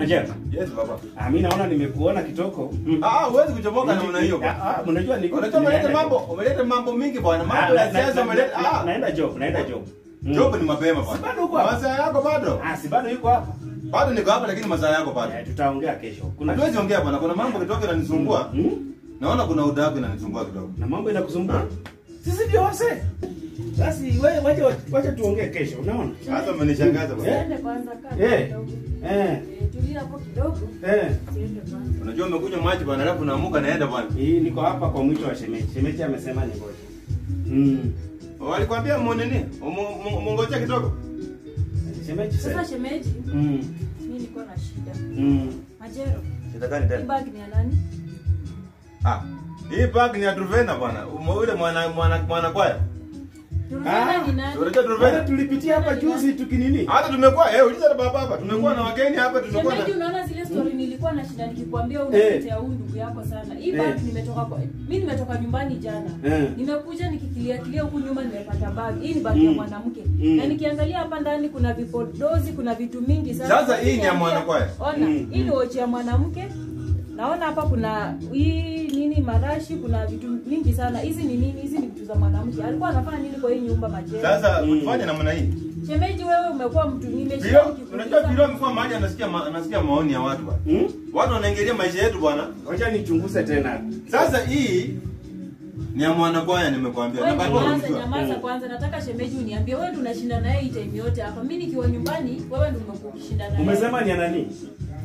Majera. Yes baba. Ah, mimi naona nimekuona kitoko. Mm. Ah, huwezi kuchomoka namna hiyo Ah, ah, unajua niko. Unajua umeleta mambo, umeleta mambo mingi bwana. Ah, Mambo ya siasa umeleta. Ah, Naenda job, naenda job. Mm. job ni mapema bwana. bado uko hapa? Masaa yako bado. Ah, si bado yuko hapa. Bado niko hapa lakini masaa yako bado. Eh, tutaongea kesho. Kuna tuwezi ongea bwana. Kuna mambo kidogo yananisumbua. Mm? Naona kuna udaku inanisumbua kidogo. Na mambo inakusumbua? Sisi ndio wase. Basi wewe wacha wacha tuongee kesho, unaona? Sasa umenishangaza bwana. Twende kwanza kaka. Eh. Eh. Eh, tulia hapo kidogo. Eh. Unajua umekunywa maji bwana, alafu unaamuka naenda bwana. Hii niko hapa kwa mwito wa shemeji. Shemeji amesema ningoje. Mm. Walikwambia muone nini? Mungoje kidogo. Shemeji Sasa sasa. shemeji, Mm. mimi niko na shida. Mm. Majero, Shida gani tena? bag ni ya nani? Ah. Hii bag ni ya Druvena bwana. Ule Yule mwana mwana mwana kwaya. Bwana Truvena? tulipitia hapa juzi tukinini. Hata tumekuwa eh, uliza baba hapa. Tumekuwa na wageni hapa, tumekuwa na unaona zile story nilikuwa na shida nikikwambia Eh. unatetea huyu ndugu yako sana. Hii Eh. bag nimetoka kwa mimi nimetoka nyumbani jana. Eh. Nimekuja nikikilia kilia huku nyuma nimepata bag. Hii ni bag ya Mm. mwanamke. Mm. Na nikiangalia hapa ndani kuna vipodozi, kuna vitu mingi sana. Sasa hii ni ya mwanamke. Ona, Mm. hii ni watch ya mwanamke. Naona hapa kuna hii nini marashi, kuna vitu mingi sana. Hizi ni nini? Hizi ni mwanamke. Alikuwa anafanya nini kwa hii nyumba majeni? Sasa Mm. namna hii. Shemeji, wewe umekuwa mtu nimeshinda unajua Bilo amekuwa mahali anasikia ma, anasikia maoni ya watu bwana. Mm? Watu wanaangalia maisha yetu bwana. Wacha nichunguze tena. Sasa hii ni ya mwanakwaya nimekwambia. Na bado unajua. nyamaza Mm. kwanza. Nataka shemeji uniambie wewe ndio unashinda naye hii time yote hapa. Mimi nikiwa nyumbani, wewe ndio umekuwa ukishindana naye. Umesema ni ya nani?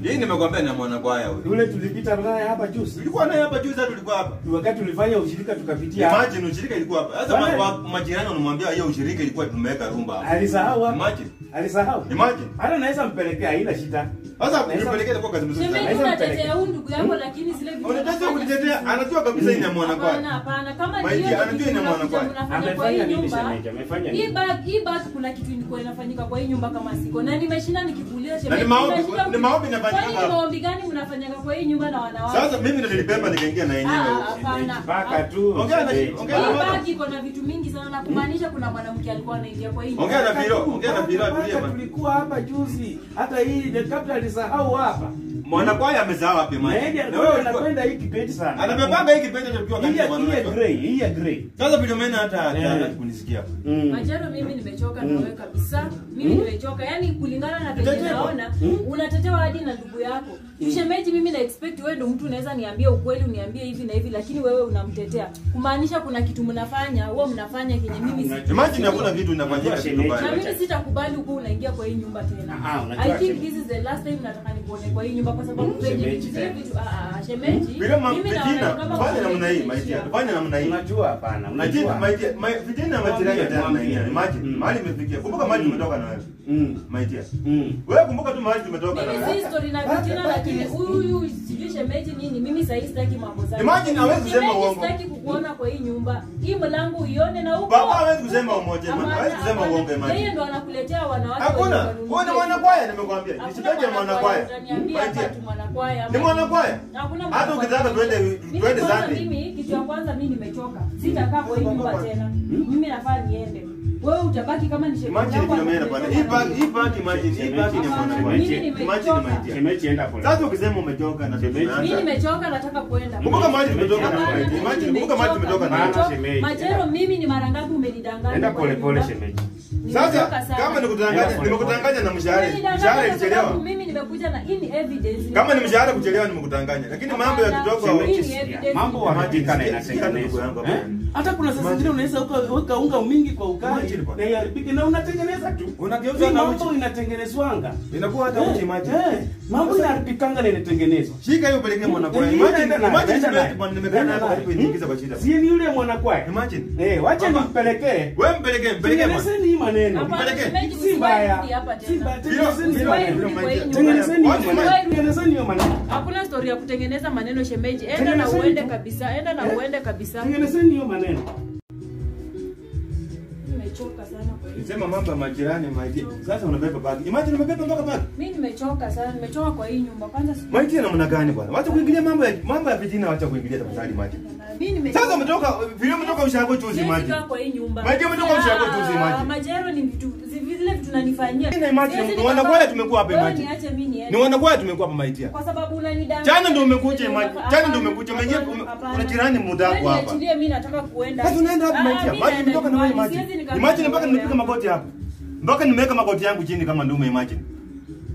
Hii nimekwambia na mwana mwanakwaya huyu. Yule tulipita naye hapa juzi. Tulikuwa naye hapa juzi tulikuwa hapa. Wakati tulifanya ushirika tukapitia. Imagine ushirika ilikuwa hapa. Sasa majirani wanamwambia hiyo ushirika ilikuwa tumeweka rumba. Alisahau hapa. Imagine. Alisahau. Imagine. Hata naweza mpelekea haina shida. Sasa nipelekee kwa kazi mzuri sana. Naweza mpelekea huyu ndugu yako lakini zile vitu Unataka kunitetea, anajua kabisa ina mwana kwa. Hapana, hapana. Kama ndio anajua ina mwana kwa hii Amefanya nini nyumba. shemeji? Amefanya Hii bag, hii bag kuna kitu ilikuwa inafanyika kwa hii nyumba kama siko. Na nimeshinda nikikuuliza shemeji. ni maombi- ni maombi nafanyika. Kwa hapa. maombi gani mnafanyanga kwa hii nyumba na wanawake? Sasa mimi ndo nilibeba nikaingia na Ah, yenyewe. ah, hapana. Baka tu. Ongea na- ongea na- Hii bag iko na vitu mingi sana na kumaanisha kuna mwanamke alikuwa anaingia kwa hii. Ongea na Biro, ongea na Biro Baka tulikuwa hapa juzi. Hata hii kabla alisahau hapa. Mwanakwaya amezaa wapi maji? Na wewe ulikuwa hii kipeti sana. anabebanga hiki pete tukiwa Hii kanisa bwana. hii grey, hii ya grey. Sasa vile hata hata Eh. kunisikia. Mm. Mimi nimechoka Mm. na wewe kabisa. Mimi Mm. nimechoka. Yaani kulingana na venye naona unatetewa hadi na ndugu yako. Shemeji, mimi na expect wewe ndo mtu unaweza niambia ukweli, uniambie hivi na hivi, lakini wewe unamtetea. Kumaanisha kuna kitu mnafanya, huwa mnafanya kenye mimi si. Imagine hakuna vitu inafanyika kitu shemeji. Na mbaya. mimi sitakubali huko unaingia kwa hii nyumba tena. Ah, I think this is the last time nataka nikuone kwa hii nyumba kwa sababu shemeji, vitu ah shemeji. Vile ma mimi naona vijana fanya namna hii, shemeji maitia. Fanya namna hii. Unajua hapana, Vijana unajua. maitia, ma- vijana majirani Mwambie, tena mwambie. Imagine mahali imefikia. Kumbuka mahali tumetoka na wewe. Mm. Maitia. Mm. Wewe kumbuka tu mahali tumetoka na Mimi si story na Baka- lakini huyu huyu sijui shemeji nini. Mimi sasa sitaki mambo zake. Imagine hawezi kusema uongo. Sitaki kukuona kwa hii nyumba. Hii mlango uione na huko. Baba hawezi kusema umoja, hawezi kusema uongo, imagine. Yeye ndo anakuletea wanawake. Hakuna. wenye ni mwanakwaya nimekwambia. nisipende mwanakwaya. Tu mwanakwaya. Ni mwanakwaya. Hakuna Hata ukitaka tuende twende tuende kwanza Mimi kitu ya kwanza mimi nimechoka. Sitakaa kwa hii nyumba tena. Mimi nafaa niende. Wewe utabaki kama ni shemeji yako. Hii bag hii bag imagine hii bag ni mwanakwaya. Imagine nimechoka. maitia. Shemeji enda pole. Sasa ukisema umechoka na Shemeji. Mimi nimechoka nataka kwenda. Kumbuka maji tumetoka na Hapana, Imagine kumbuka maji tumetoka na shemeji. Majero, mimi ni mara ngapi umenidanganya? Enda pole pole shemeji. Sasa kama nikutanganya nimekutanganya na mshahara. Mshahara ilichelewa. Mimi nimekuja na hii ni evidence. Kama ni mshahara kuchelewa nimekutanganya. Lakini mambo ya kidogo. Mambo wa maji kana sikia ndugu yangu inatengenezwa. hapa. Eh? Hata kuna saa zingine unaweza uka- weka unga mingi kwa ukali ugali na iharibike na unatengeneza tu. Unageuza na mambo inatengenezwanga. Inakuwa hata uchi maji. Eh, mambo inaharibikanga na inatengenezwa. Shika hiyo pelekea mwanakwaya. Eh, Imagine imagine nimekana hapo hapo karibu niingiza kwa shida. Si ni yule mwanakwaya. Imagine. Eh, wacha nimpelekee. Wewe mpelekee mpelekee. Tengenezeni hii maneno. Mpelekee. Si mbaya. Si mbaya. Tengenezeni Tengenezeni hiyo maneno. Hakuna story ya kutengeneza maneno shemeji. Enda na uende kabisa. Enda na Eh? uende kabisa. Tengenezeni hiyo maneno. Nimechoka sana kwa hii. Nisema mambo ya majirani maji. Sasa unabeba bagi. Imagine umebeba mpaka bagi. Mimi nimechoka sana. Nimechoka kwa hii nyumba. Kwanza siku- Maitia namna gani bwana? Wacha kuingilia mambo ya mambo ya vijana wacha kuingilia tafadhali maji. Sasa umetoka vile umetoka ushago juzi maji. Maji umetoka Ah, ushago juzi maji. Majero ni vitu zi- zile vitu unanifanyia. Mimi imagine, ni wanakwaya nikafanya- tumekuwa hapa maji. imagine. niache mimi niende. Ni wanakwaya tumekuwa hapa maitia. Kwa sababu unanidanganya. Jana ndio umekuja maji. imagine. Jana ndio umekuja hapana. kuna jirani muda wako hapa. niachilie mimi nataka kuenda. Sasa unaenda hapa maji. maitia. umetoka na wewe nyumbani, imagine. mpaka nimepiga magoti hapa. Mpaka nimeweka magoti yangu chini kama ndume imagine.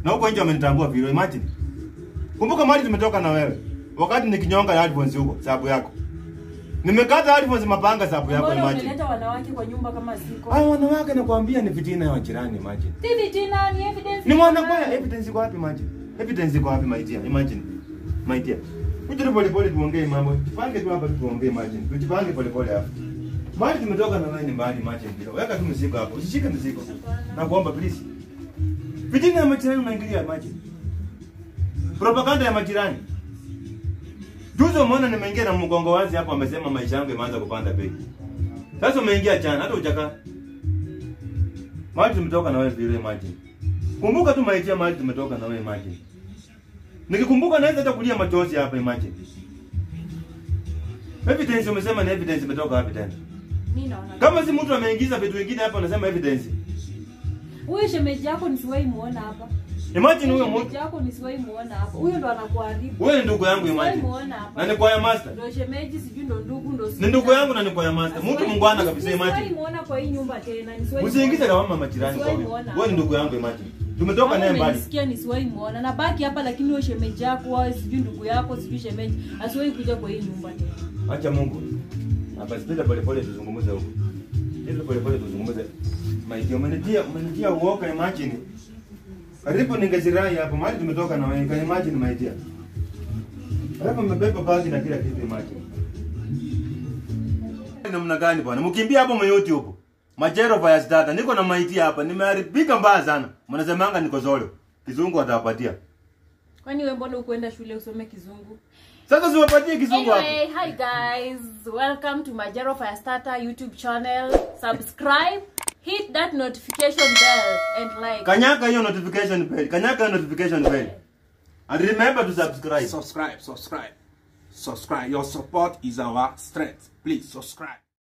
Na huko nje wamenitambua vile imagine. Kumbuka mali tumetoka na wewe. Wakati nikinyonga headphones huko sababu yako. Nimekata hadi headphones mapanga sababu yako imagine. umeleta wanawake kwa nyumba kama siko? Hao wanawake nakwambia ni fitina ya jirani imagine. Si vitina ni evidence. Ni mwana kwa evidence iko wapi imagine? Evidence iko wapi my dear? Imagine. My dear. Kuja pole pole tuongee mambo. Tupange tu hapa tuongee imagine. Tujipange pole pole hapa. Mali tumetoka na wewe ni mbali imagine bila. Weka tu mzigo hapo. Usishike mzigo. Nakuomba please. Fitina ya majirani unaingilia imagine. Propaganda ya majirani. Juzi umeona nimeingia na mgongo wazi hapo amesema maisha yangu imeanza kupanda bei. Sasa umeingia jana hata hujakaa. Mahali tumetoka na wewe vile imagine. Kumbuka tu maisha mahali tumetoka na wewe imagine. Nikikumbuka naweza hata kulia machozi hapa imagine. Evidence umesema ni evidence imetoka wapi tena? Mimi naona. Kama si mtu ameingiza vitu vingine hapa unasema evidence. Huyo shemeji yako nisiwahi muona hapa. Imagine huyo mtu. yako nisiwahi muona hapa. Huyo ndo anakuharibu. Wewe ndugu yangu Nisiwahi imagine. Na ni kwa ya master. Ndo shemeji sijui ndo ndugu ndo Ni ndugu yangu na ni kwa ya master. Mtu mungwana kabisa Nisiwahi imagine. muona kwa hii nyumba tena. Nisiwahi. Usiingize kama majirani kwa Nisiwahi muona Wewe ni ndugu yangu imagine. Tumetoka naye mbali. Nisikia nisiwahi muona. Na baki hapa lakini huyo shemeji yako wewe sijui ndugu yako sijui shemeji asiwahi kuja kwa hii nyumba tena. Acha Mungu. Hapa sipita pole pole tuzungumze huko. Ndio pole pole tuzungumze. Maiki umenitia umenitia uoga imagine. Karibu ningezirai hapo mahali tumetoka na wewe. Imagine maitia. Hapo mmebeba bagi na kila kitu imagine. Namna gani bwana? Mkimbia hapo mayoti huko. Majero fire zidata Niko na maitia hapa. Nimeharibika mbaya sana. Mnasemanga niko zolo. Kizungu atawapatia. Kwani wewe mbona ukuenda shule usome kizungu? Sasa siwapatie kizungu hapo. Anyway, hi guys. Welcome to Majero Firestarter YouTube channel. Subscribe, hit that notification bell and like. Kanyaka hiyo notification bell. Kanyaka hiyo notification bell. And remember to subscribe. subscribe, subscribe, subscribe. Your support is our strength. Please subscribe.